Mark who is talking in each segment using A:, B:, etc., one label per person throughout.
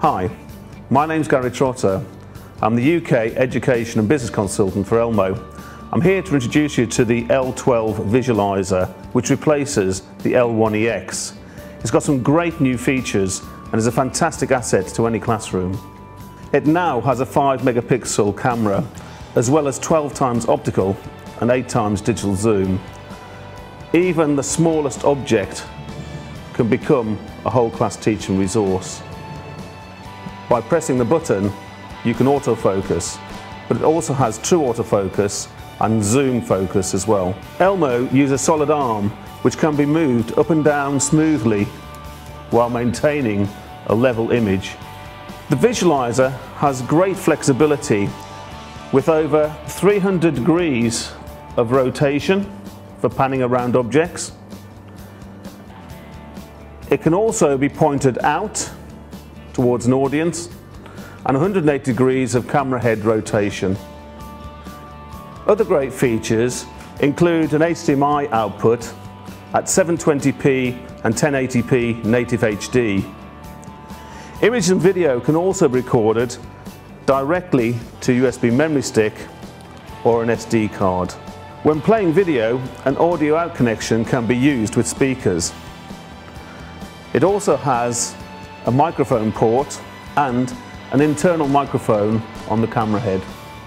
A: Hi, my name's Gary Trotter. I'm the UK Education and Business Consultant for Elmo. I'm here to introduce you to the L12 Visualizer, which replaces the L1EX. It's got some great new features and is a fantastic asset to any classroom. It now has a 5 megapixel camera, as well as 12 times optical and 8 times digital zoom. Even the smallest object can become a whole class teaching resource. By pressing the button, you can autofocus, but it also has true autofocus and zoom focus as well. Elmo uses a solid arm which can be moved up and down smoothly while maintaining a level image. The visualizer has great flexibility with over 300 degrees of rotation for panning around objects. It can also be pointed out towards an audience and 108 degrees of camera head rotation. Other great features include an HDMI output at 720p and 1080p native HD. Image and video can also be recorded directly to USB memory stick or an SD card. When playing video, an audio out connection can be used with speakers. It also has a microphone port and an internal microphone on the camera head.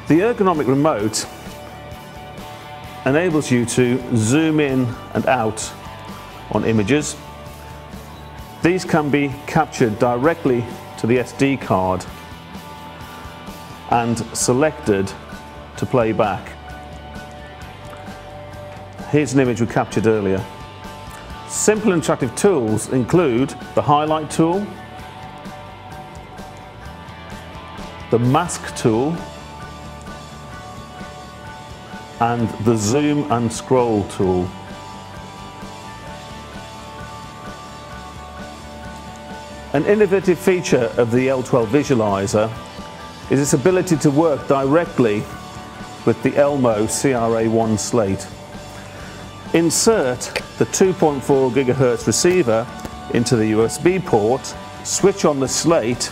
A: The ergonomic remote enables you to zoom in and out on images. These can be captured directly to the SD card and selected to play back. Here's an image we captured earlier. Simple interactive tools include the highlight tool, the mask tool and the zoom and scroll tool. An innovative feature of the L12 Visualizer is its ability to work directly with the Elmo CRA1 slate. Insert the 2.4 GHz receiver into the USB port, switch on the slate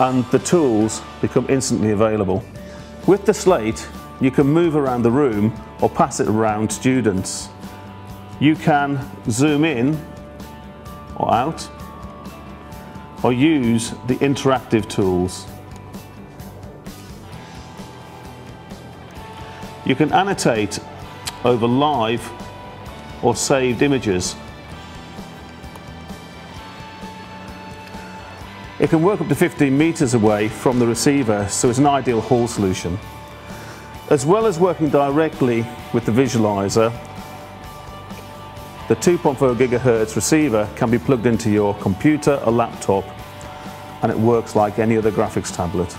A: and the tools become instantly available. With the slate, you can move around the room or pass it around students. You can zoom in or out or use the interactive tools. You can annotate over live or saved images It can work up to 15 metres away from the receiver, so it's an ideal hall solution. As well as working directly with the visualizer, the 2.4 GHz receiver can be plugged into your computer or laptop and it works like any other graphics tablet.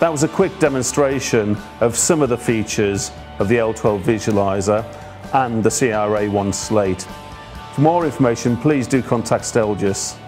A: That was a quick demonstration of some of the features of the L12 visualizer and the CRA1 slate. For more information please do contact Steljes